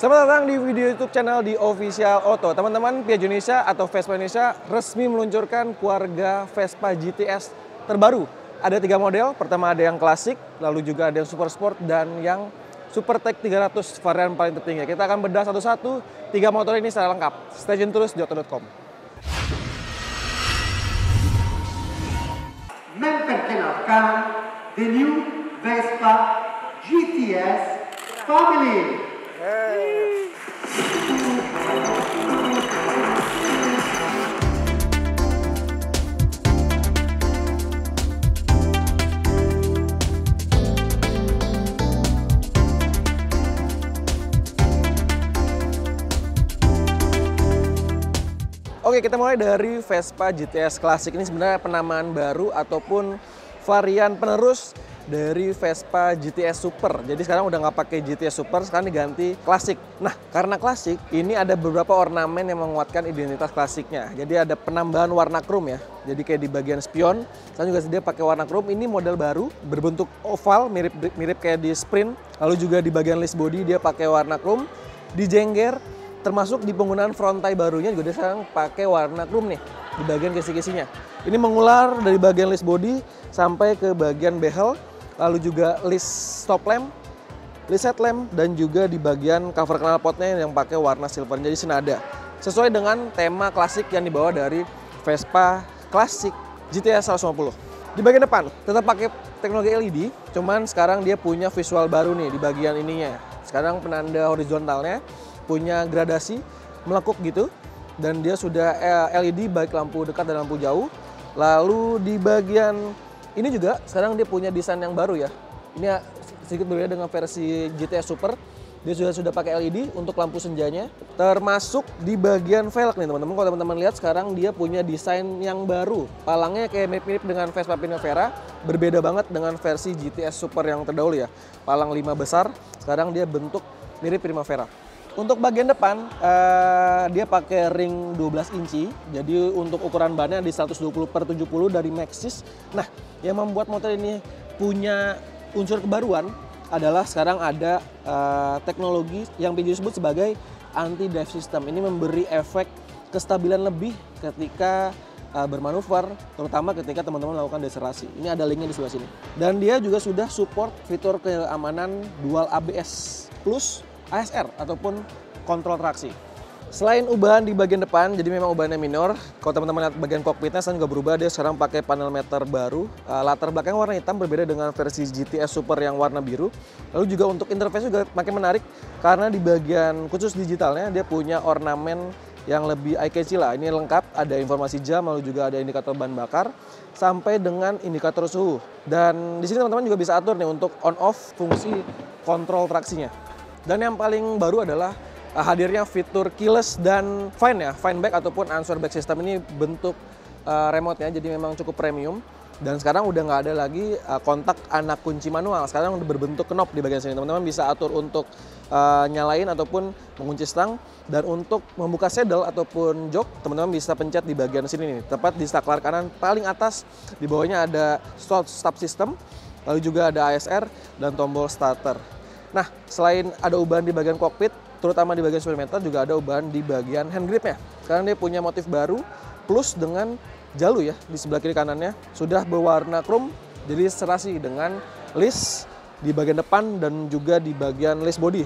Selamat datang di video YouTube channel di Official Auto. Teman-teman, Piaggio Indonesia atau Vespa Indonesia resmi meluncurkan keluarga Vespa GTS terbaru. Ada tiga model, pertama ada yang klasik, lalu juga ada yang super sport, dan yang Super Tech 300 varian paling tertinggi. Kita akan bedah satu-satu tiga motor ini secara lengkap. Stay tune terus di auto.com. memperkenalkan the new Vespa GTS family. Oke, kita mulai dari Vespa GTS Classic. Ini sebenarnya penamaan baru ataupun varian penerus dari Vespa GTS Super. Jadi sekarang udah nggak pakai GTS Super, sekarang diganti Classic. Nah, karena Classic, ini ada beberapa ornamen yang menguatkan identitas klasiknya. Jadi ada penambahan warna chrome ya. Jadi kayak di bagian spion, sekarang juga dia pakai warna chrome. Ini model baru, berbentuk oval, mirip mirip kayak di Sprint. Lalu juga di bagian list body dia pakai warna chrome. Di jengger, termasuk di penggunaan frontai barunya juga dia sekarang pakai warna chrome nih di bagian kisi-kisinya. Ini mengular dari bagian list body sampai ke bagian behel, lalu juga list stop lamp, list headlamp, dan juga di bagian cover knalpotnya yang pakai warna silver. Jadi senada. Sesuai dengan tema klasik yang dibawa dari Vespa Classic GTS 150. Di bagian depan tetap pakai teknologi LED, cuman sekarang dia punya visual baru nih di bagian ininya. Sekarang penanda horizontalnya punya gradasi melekuk gitu dan dia sudah eh, LED baik lampu dekat dan lampu jauh. Lalu di bagian ini juga sekarang dia punya desain yang baru ya. Ini sedikit berbeda dengan versi GTS Super. Dia sudah sudah pakai LED untuk lampu senjanya. Termasuk di bagian velg nih teman-teman. Kalau teman-teman lihat sekarang dia punya desain yang baru. Palangnya kayak mirip-mirip dengan Vespa Primavera. Berbeda banget dengan versi GTS Super yang terdahulu ya. Palang 5 besar. Sekarang dia bentuk mirip Primavera. Untuk bagian depan, uh, dia pakai ring 12 inci. Jadi untuk ukuran bannya di 120 per 70 dari Maxxis. Nah, yang membuat motor ini punya unsur kebaruan adalah sekarang ada uh, teknologi yang Piaggio sebut sebagai anti dive system. Ini memberi efek kestabilan lebih ketika uh, bermanuver, terutama ketika teman-teman melakukan deserasi. Ini ada linknya di sebelah sini. Dan dia juga sudah support fitur keamanan dual ABS plus ASR ataupun kontrol traksi. Selain ubahan di bagian depan, jadi memang ubahannya minor. Kalau teman-teman lihat bagian kokpitnya sekarang juga berubah, dia sekarang pakai panel meter baru. Uh, latar belakang warna hitam berbeda dengan versi GTS Super yang warna biru. Lalu juga untuk interface juga makin menarik karena di bagian khusus digitalnya dia punya ornamen yang lebih eye catchy lah. Ini lengkap, ada informasi jam, lalu juga ada indikator bahan bakar, sampai dengan indikator suhu. Dan di sini teman-teman juga bisa atur nih untuk on off fungsi kontrol traksinya. Dan yang paling baru adalah uh, hadirnya fitur keyless dan find ya, find back ataupun answer back system ini bentuk uh, remote-nya jadi memang cukup premium. Dan sekarang udah nggak ada lagi uh, kontak anak kunci manual. Sekarang udah berbentuk knob di bagian sini. Teman-teman bisa atur untuk uh, nyalain ataupun mengunci stang. Dan untuk membuka saddle ataupun jok, teman-teman bisa pencet di bagian sini nih. Tepat di saklar kanan paling atas. Di bawahnya ada stop system. Lalu juga ada ASR dan tombol starter. Nah, selain ada ubahan di bagian kokpit, terutama di bagian speedometer juga ada ubahan di bagian hand gripnya. Sekarang dia punya motif baru, plus dengan jalu ya di sebelah kiri kanannya sudah berwarna chrome, jadi serasi dengan list di bagian depan dan juga di bagian list body.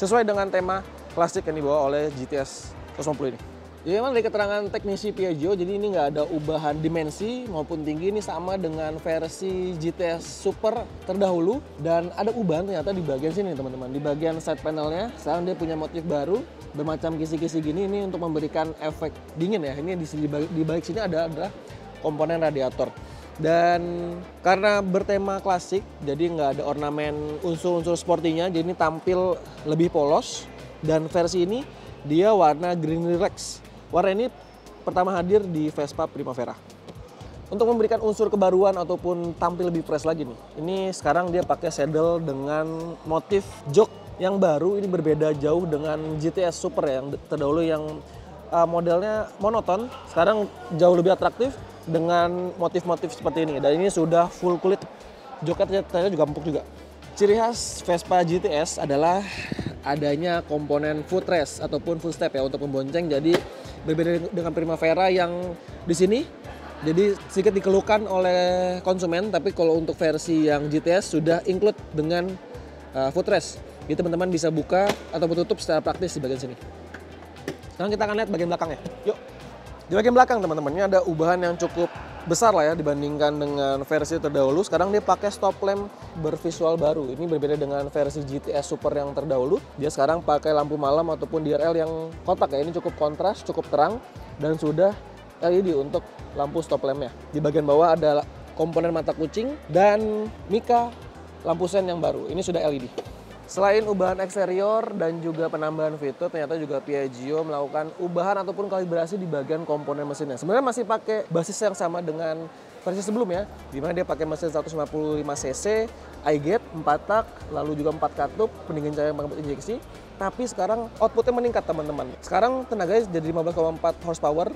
Sesuai dengan tema klasik yang dibawa oleh GTS 150 ini. Ya memang dari keterangan teknisi Piaggio, jadi ini nggak ada ubahan dimensi maupun tinggi, ini sama dengan versi GTS Super terdahulu. Dan ada ubahan ternyata di bagian sini teman-teman, di bagian side panelnya. Sekarang dia punya motif baru, bermacam kisi-kisi gini, ini untuk memberikan efek dingin ya. Ini di, balik, di balik sini ada adalah komponen radiator. Dan karena bertema klasik, jadi nggak ada ornamen unsur-unsur sportinya, jadi ini tampil lebih polos. Dan versi ini dia warna green relax Warna ini pertama hadir di Vespa Primavera. Untuk memberikan unsur kebaruan ataupun tampil lebih fresh lagi nih. Ini sekarang dia pakai saddle dengan motif jok yang baru. Ini berbeda jauh dengan GTS Super yang terdahulu yang uh, modelnya monoton. Sekarang jauh lebih atraktif dengan motif-motif seperti ini. Dan ini sudah full kulit. Joknya ternyata juga empuk juga. Ciri khas Vespa GTS adalah adanya komponen footrest ataupun footstep ya untuk membonceng. Jadi berbeda dengan Primavera yang di sini jadi sedikit dikeluhkan oleh konsumen, tapi kalau untuk versi yang GTS sudah include dengan uh, footrest. Jadi teman-teman bisa buka atau tutup secara praktis di bagian sini. Sekarang kita akan lihat bagian belakangnya. Yuk. Di bagian belakang teman-teman ini ada ubahan yang cukup besar lah ya dibandingkan dengan versi terdahulu. Sekarang dia pakai stop lamp bervisual baru. Ini berbeda dengan versi GTS Super yang terdahulu. Dia sekarang pakai lampu malam ataupun DRL yang kotak ya. Ini cukup kontras, cukup terang dan sudah LED untuk lampu stop lampnya. Di bagian bawah ada komponen mata kucing dan Mika lampu sen yang baru. Ini sudah LED. Selain ubahan eksterior dan juga penambahan fitur, ternyata juga Piaggio melakukan ubahan ataupun kalibrasi di bagian komponen mesinnya. Sebenarnya masih pakai basis yang sama dengan versi sebelumnya, di mana dia pakai mesin 155 cc, iGate 4 tak, lalu juga 4 katup, pendingin cahaya yang injeksi. Tapi sekarang outputnya meningkat teman-teman. Sekarang tenaganya jadi 15,4 horsepower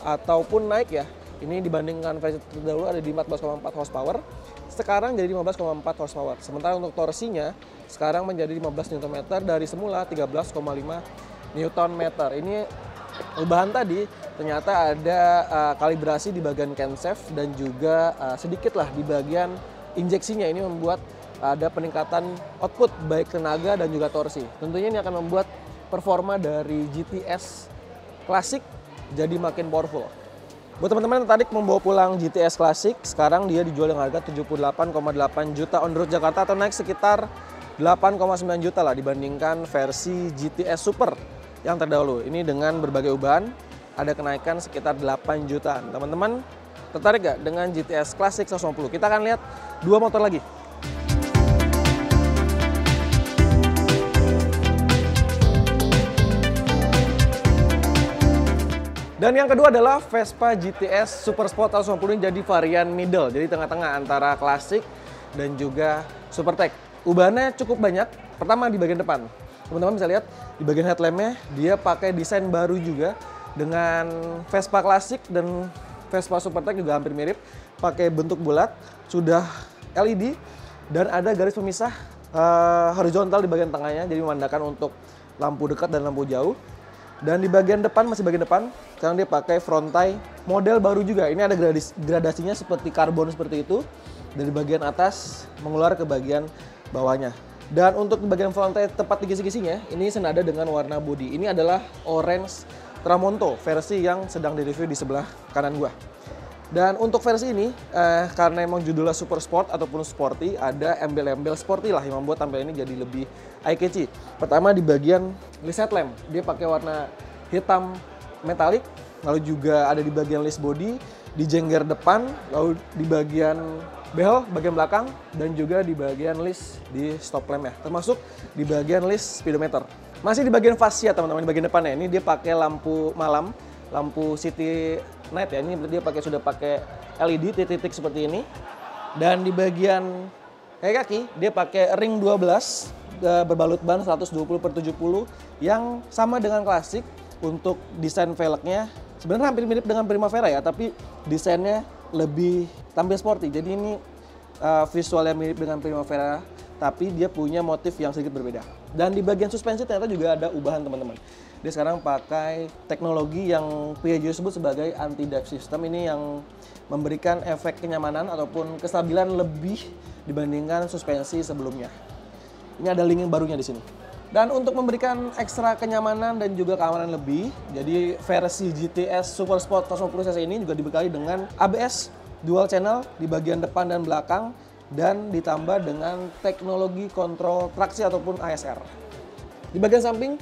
ataupun naik ya. Ini dibandingkan versi terdahulu ada di 14,4 horsepower sekarang jadi 15,4 horsepower. Sementara untuk torsinya sekarang menjadi 15 Nm dari semula 13,5 Nm. Ini ubahan tadi ternyata ada uh, kalibrasi di bagian camshaft dan juga uh, sedikit lah di bagian injeksinya ini membuat ada peningkatan output baik tenaga dan juga torsi. Tentunya ini akan membuat performa dari GTS klasik jadi makin powerful. Buat teman-teman yang tertarik membawa pulang GTS Classic, sekarang dia dijual dengan harga 78,8 juta on road Jakarta atau naik sekitar 8,9 juta lah dibandingkan versi GTS Super yang terdahulu. Ini dengan berbagai ubahan, ada kenaikan sekitar 8 jutaan. Teman-teman tertarik gak dengan GTS Classic 150? Kita akan lihat dua motor lagi. Dan yang kedua adalah Vespa GTS Super Sport 150 ini jadi varian middle, jadi tengah-tengah antara klasik dan juga super tech. Ubahannya cukup banyak. Pertama di bagian depan. Teman-teman bisa lihat di bagian headlampnya dia pakai desain baru juga dengan Vespa klasik dan Vespa super tech juga hampir mirip. Pakai bentuk bulat, sudah LED dan ada garis pemisah uh, horizontal di bagian tengahnya jadi memandangkan untuk lampu dekat dan lampu jauh. Dan di bagian depan, masih bagian depan, sekarang dia pakai frontai model baru juga. Ini ada gradis, gradasinya seperti karbon seperti itu. Dari bagian atas mengeluar ke bagian bawahnya. Dan untuk bagian frontai tepat di kisi-kisinya, ini senada dengan warna bodi. Ini adalah orange Tramonto, versi yang sedang direview di sebelah kanan gua. Dan untuk versi ini, eh, karena emang judulnya super sport ataupun sporty, ada embel-embel sporty lah yang membuat tampilan ini jadi lebih eye catchy. Pertama di bagian list headlamp, dia pakai warna hitam metalik, lalu juga ada di bagian list body, di jengger depan, lalu di bagian behel bagian belakang, dan juga di bagian list di stop lamp ya, termasuk di bagian list speedometer. Masih di bagian fascia teman-teman, di bagian depannya ini dia pakai lampu malam, lampu city night ya. Ini dia pakai sudah pakai LED titik-titik seperti ini. Dan di bagian kayak kaki dia pakai ring 12 eh, berbalut ban 120 per 70 yang sama dengan klasik untuk desain velgnya sebenarnya hampir mirip dengan Primavera ya tapi desainnya lebih tampil sporty jadi ini uh, visualnya mirip dengan Primavera tapi dia punya motif yang sedikit berbeda dan di bagian suspensi ternyata juga ada ubahan teman-teman dia sekarang pakai teknologi yang Piaggio sebut sebagai anti dive system ini yang memberikan efek kenyamanan ataupun kestabilan lebih dibandingkan suspensi sebelumnya. Ini ada link yang barunya di sini. Dan untuk memberikan ekstra kenyamanan dan juga keamanan lebih, jadi versi GTS Super Sport 150 cc ini juga dibekali dengan ABS dual channel di bagian depan dan belakang dan ditambah dengan teknologi kontrol traksi ataupun ASR. Di bagian samping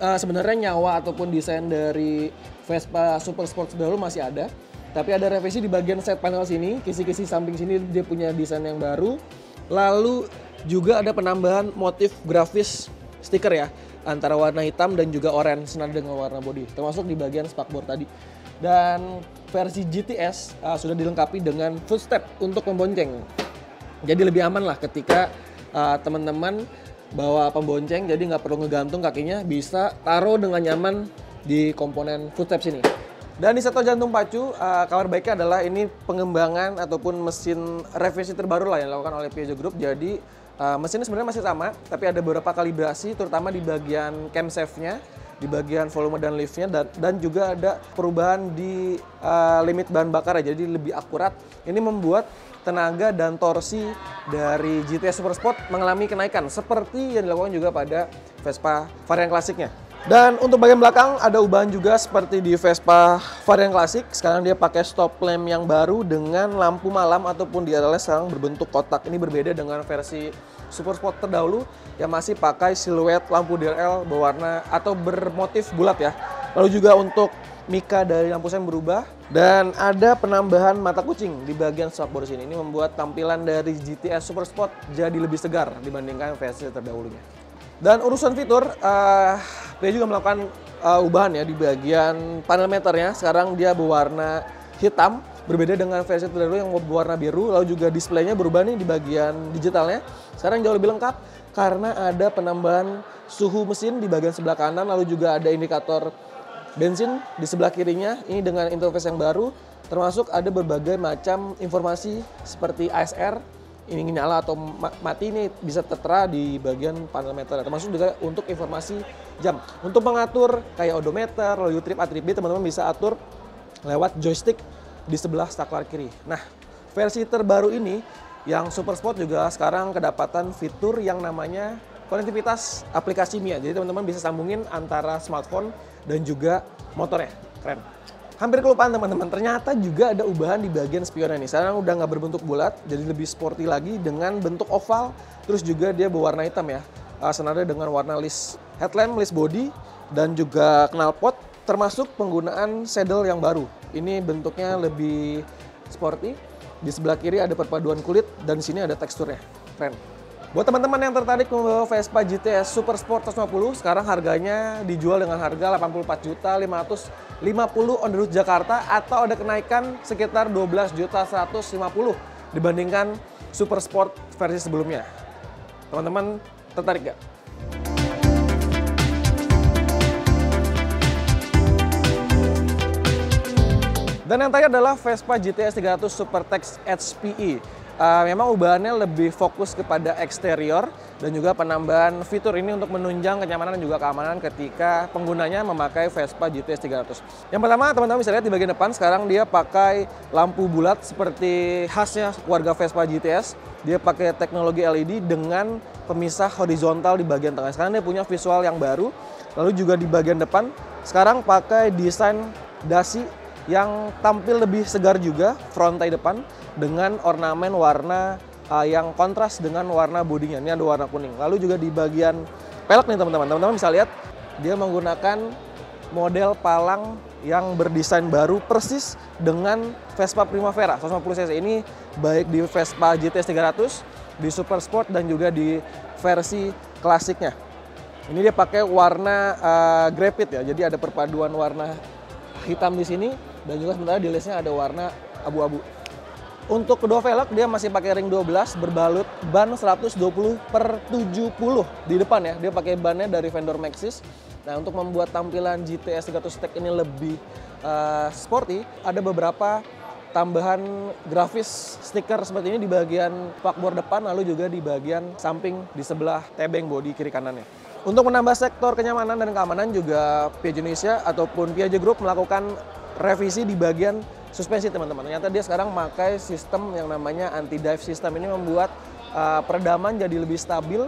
uh, sebenarnya nyawa ataupun desain dari Vespa Super Sport dahulu masih ada. Tapi ada revisi di bagian set panel sini, kisi-kisi samping sini dia punya desain yang baru. Lalu juga ada penambahan motif grafis stiker ya, antara warna hitam dan juga orange senada dengan warna body, termasuk di bagian spakbor tadi. Dan versi GTS uh, sudah dilengkapi dengan footstep untuk membonceng. Jadi lebih aman lah ketika uh, teman-teman bawa pembonceng jadi nggak perlu ngegantung kakinya bisa taruh dengan nyaman di komponen footsteps ini. Dan di setor jantung pacu uh, kabar baiknya adalah ini pengembangan ataupun mesin revisi terbaru lah yang dilakukan oleh Piaggio Group. Jadi Uh, mesinnya sebenarnya masih sama, tapi ada beberapa kalibrasi, terutama di bagian camshaft-nya, di bagian volume dan liftnya, dan, dan juga ada perubahan di uh, limit bahan bakar ya, jadi lebih akurat. Ini membuat tenaga dan torsi dari GTS Super Sport mengalami kenaikan, seperti yang dilakukan juga pada Vespa varian klasiknya. Dan untuk bagian belakang ada ubahan juga seperti di Vespa varian klasik. Sekarang dia pakai stop lamp yang baru dengan lampu malam ataupun di atasnya sekarang berbentuk kotak. Ini berbeda dengan versi Super Sport terdahulu yang masih pakai siluet lampu DRL berwarna atau bermotif bulat ya. Lalu juga untuk mika dari lampu sen berubah dan ada penambahan mata kucing di bagian shockboard sini. Ini membuat tampilan dari GTS Super Sport jadi lebih segar dibandingkan versi terdahulunya. Dan urusan fitur, uh, dia juga melakukan uh, ubahan ya di bagian panel meternya. Sekarang dia berwarna hitam, berbeda dengan versi terdahulu yang berwarna biru. Lalu juga displaynya berubah nih di bagian digitalnya. Sekarang jauh lebih lengkap karena ada penambahan suhu mesin di bagian sebelah kanan. Lalu juga ada indikator bensin di sebelah kirinya. Ini dengan interface yang baru. Termasuk ada berbagai macam informasi seperti ASR, ini nyala atau mati ini bisa tertera di bagian panel meter termasuk juga untuk informasi jam untuk mengatur kayak odometer lalu trip A trip B teman-teman bisa atur lewat joystick di sebelah saklar kiri nah versi terbaru ini yang Super Sport juga sekarang kedapatan fitur yang namanya konektivitas aplikasi Mia jadi teman-teman bisa sambungin antara smartphone dan juga motornya keren hampir kelupaan teman-teman. Ternyata juga ada ubahan di bagian spionnya nih. Sekarang udah nggak berbentuk bulat, jadi lebih sporty lagi dengan bentuk oval. Terus juga dia berwarna hitam ya. Uh, senada dengan warna list headlamp, list body, dan juga knalpot. Termasuk penggunaan saddle yang baru. Ini bentuknya lebih sporty. Di sebelah kiri ada perpaduan kulit dan sini ada teksturnya. Keren. Buat teman-teman yang tertarik membawa Vespa GTS Super Sport 150, sekarang harganya dijual dengan harga 84 juta 550 on the road Jakarta atau ada kenaikan sekitar 12 juta 150 dibandingkan Super Sport versi sebelumnya. Teman-teman tertarik gak? Dan yang terakhir adalah Vespa GTS 300 Supertex HPE uh, memang ubahannya lebih fokus kepada eksterior dan juga penambahan fitur ini untuk menunjang kenyamanan dan juga keamanan ketika penggunanya memakai Vespa GTS 300. Yang pertama teman-teman bisa lihat di bagian depan sekarang dia pakai lampu bulat seperti khasnya keluarga Vespa GTS. Dia pakai teknologi LED dengan pemisah horizontal di bagian tengah. Sekarang dia punya visual yang baru. Lalu juga di bagian depan sekarang pakai desain dasi yang tampil lebih segar juga frontai depan dengan ornamen warna uh, yang kontras dengan warna bodinya. Ini ada warna kuning. Lalu juga di bagian pelek nih teman-teman. Teman-teman bisa lihat dia menggunakan model palang yang berdesain baru persis dengan Vespa Primavera 150 cc ini baik di Vespa GTS 300, di Super Sport dan juga di versi klasiknya. Ini dia pakai warna uh, grapit ya, jadi ada perpaduan warna hitam di sini dan juga sementara di listnya ada warna abu-abu. Untuk kedua velg dia masih pakai ring 12 berbalut ban 120 per 70 di depan ya. Dia pakai bannya dari vendor Maxxis. Nah untuk membuat tampilan GTS 300 Tech ini lebih uh, sporty, ada beberapa tambahan grafis stiker seperti ini di bagian fakbor depan lalu juga di bagian samping di sebelah tebeng bodi kiri kanannya. Untuk menambah sektor kenyamanan dan keamanan juga Piaggio Indonesia ataupun Piaggio Group melakukan revisi di bagian suspensi teman-teman. Ternyata dia sekarang memakai sistem yang namanya anti dive system ini membuat uh, peredaman jadi lebih stabil,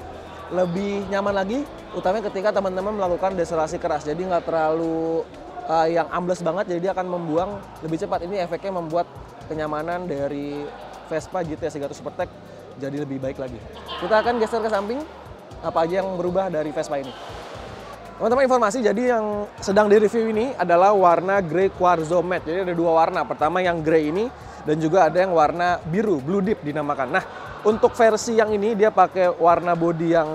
lebih nyaman lagi, utamanya ketika teman-teman melakukan deselasi keras. Jadi nggak terlalu uh, yang ambles banget, jadi dia akan membuang lebih cepat. Ini efeknya membuat kenyamanan dari Vespa GTS 300 Supertech jadi lebih baik lagi. Kita akan geser ke samping, apa aja yang berubah dari Vespa ini. Teman-teman informasi, jadi yang sedang direview ini adalah warna grey quartzo matte. Jadi ada dua warna. Pertama yang grey ini dan juga ada yang warna biru, blue deep dinamakan. Nah, untuk versi yang ini dia pakai warna body yang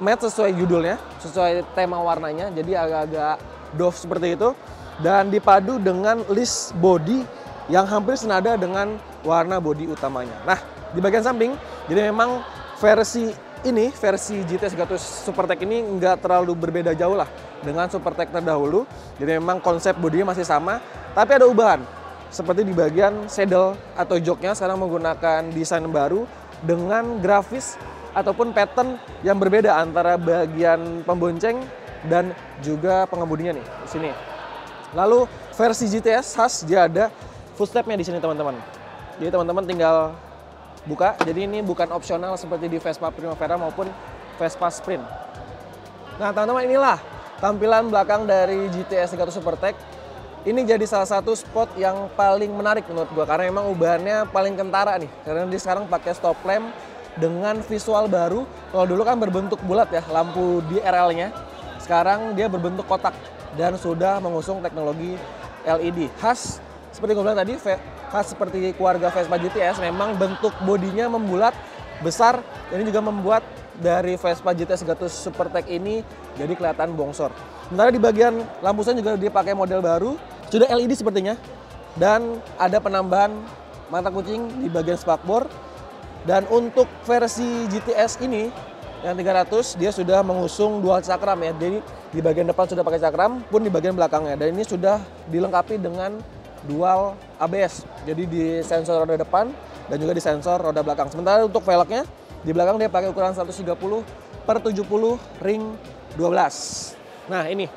matte sesuai judulnya, sesuai tema warnanya. Jadi agak-agak doff seperti itu. Dan dipadu dengan list body yang hampir senada dengan warna body utamanya. Nah, di bagian samping, jadi memang versi ini versi GTS 300 Supertech ini nggak terlalu berbeda jauh lah dengan Supertech terdahulu. Jadi memang konsep bodinya masih sama, tapi ada ubahan. Seperti di bagian saddle atau joknya sekarang menggunakan desain baru dengan grafis ataupun pattern yang berbeda antara bagian pembonceng dan juga pengemudinya nih di sini. Lalu versi GTS khas dia ada footstepnya di sini teman-teman. Jadi teman-teman tinggal buka. Jadi ini bukan opsional seperti di Vespa Primavera maupun Vespa Sprint. Nah teman-teman inilah tampilan belakang dari GTS 300 Supertech. Ini jadi salah satu spot yang paling menarik menurut gua karena memang ubahannya paling kentara nih. Karena dia sekarang pakai stop lamp dengan visual baru. Kalau dulu kan berbentuk bulat ya lampu di RL-nya. Sekarang dia berbentuk kotak dan sudah mengusung teknologi LED. Khas seperti gue bilang tadi, khas seperti keluarga Vespa GTS memang bentuk bodinya membulat, besar. Ini juga membuat dari Vespa GTS 100 Supertech ini jadi kelihatan bongsor. Sementara di bagian lampu sen juga dia pakai model baru, sudah LED sepertinya. Dan ada penambahan mata kucing di bagian spakbor. Dan untuk versi GTS ini yang 300 dia sudah mengusung dual cakram ya. Jadi di bagian depan sudah pakai cakram pun di bagian belakangnya. Dan ini sudah dilengkapi dengan dual ABS. Jadi di sensor roda depan dan juga di sensor roda belakang. Sementara untuk velgnya di belakang dia pakai ukuran 130 per 70 ring 12. Nah ini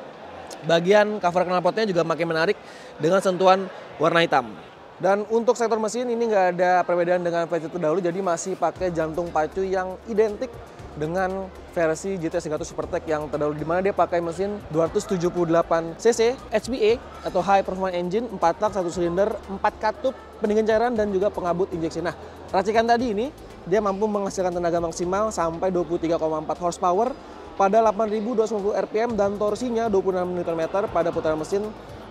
bagian cover knalpotnya juga makin menarik dengan sentuhan warna hitam. Dan untuk sektor mesin ini nggak ada perbedaan dengan versi terdahulu, jadi masih pakai jantung pacu yang identik dengan versi GTS 300 Supertech yang terdahulu di mana dia pakai mesin 278 cc HPA atau High Performance Engine 4 tak 1 silinder 4 katup pendingin cairan dan juga pengabut injeksi. Nah, racikan tadi ini dia mampu menghasilkan tenaga maksimal sampai 23,4 horsepower pada 8.250 rpm dan torsinya 26 Nm pada putaran mesin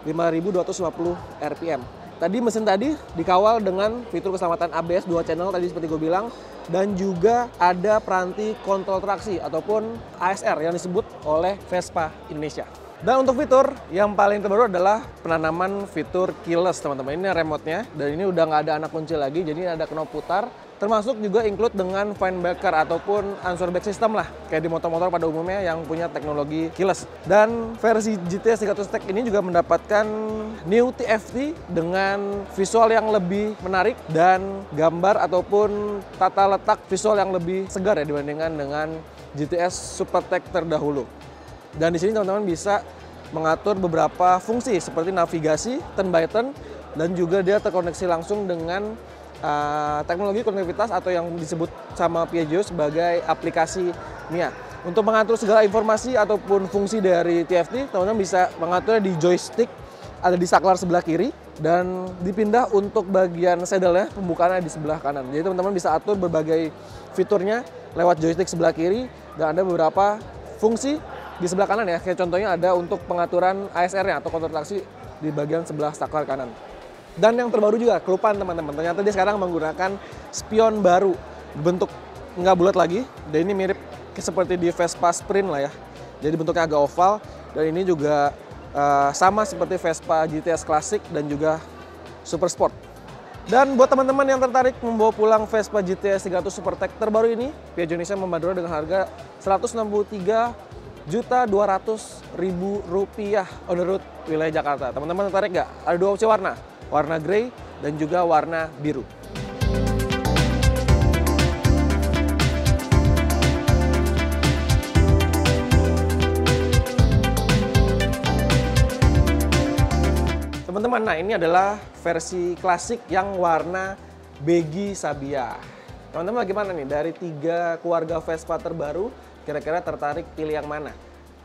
5.250 rpm. Tadi mesin tadi dikawal dengan fitur keselamatan ABS dua channel tadi seperti gue bilang dan juga ada peranti kontrol traksi ataupun ASR yang disebut oleh Vespa Indonesia. Dan untuk fitur yang paling terbaru adalah penanaman fitur keyless teman-teman. Ini remote-nya dan ini udah nggak ada anak kunci lagi jadi ada knop putar termasuk juga include dengan fine backer ataupun answer back system lah kayak di motor-motor pada umumnya yang punya teknologi keyless. Dan versi GTS 300 Tech ini juga mendapatkan new TFT dengan visual yang lebih menarik dan gambar ataupun tata letak visual yang lebih segar ya dibandingkan dengan GTS Super Tech terdahulu. Dan di sini teman-teman bisa mengatur beberapa fungsi seperti navigasi turn by turn dan juga dia terkoneksi langsung dengan uh, teknologi konektivitas atau yang disebut sama Piaggio sebagai aplikasi MIA. Untuk mengatur segala informasi ataupun fungsi dari TFT, teman-teman bisa mengaturnya di joystick ada di saklar sebelah kiri dan dipindah untuk bagian saddle-nya pembukaannya di sebelah kanan. Jadi teman-teman bisa atur berbagai fiturnya lewat joystick sebelah kiri dan ada beberapa fungsi di sebelah kanan ya. Kayak contohnya ada untuk pengaturan ASR-nya atau kontrol traksi di bagian sebelah saklar kanan. Dan yang terbaru juga, kelupaan teman-teman. Ternyata dia sekarang menggunakan spion baru. Bentuk nggak bulat lagi. Dan ini mirip seperti di Vespa Sprint lah ya. Jadi bentuknya agak oval. Dan ini juga uh, sama seperti Vespa GTS Classic dan juga Super Sport. Dan buat teman-teman yang tertarik membawa pulang Vespa GTS 300 Supertech terbaru ini, Piaggio Indonesia membandrol dengan harga 163 juta 200 ribu rupiah on the road wilayah Jakarta. Teman-teman tertarik nggak? Ada dua opsi warna warna grey, dan juga warna biru. Teman-teman, nah ini adalah versi klasik yang warna Begi Sabia. Teman-teman bagaimana nih dari tiga keluarga Vespa terbaru, kira-kira tertarik pilih yang mana?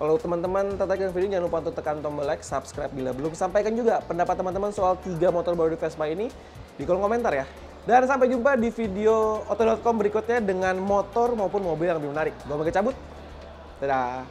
Kalau teman-teman tertarik dengan video jangan lupa untuk tekan tombol like, subscribe bila belum. Sampaikan juga pendapat teman-teman soal tiga motor baru di Vespa ini di kolom komentar ya. Dan sampai jumpa di video oto.com berikutnya dengan motor maupun mobil yang lebih menarik. Gue mau cabut. Dadah.